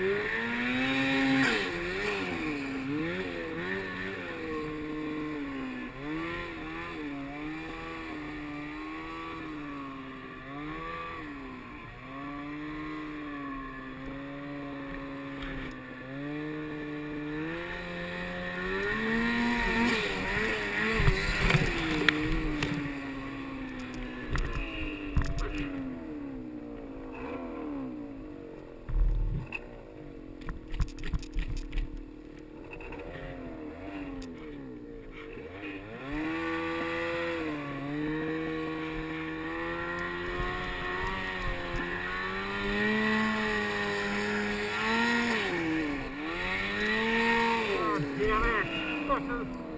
you. You.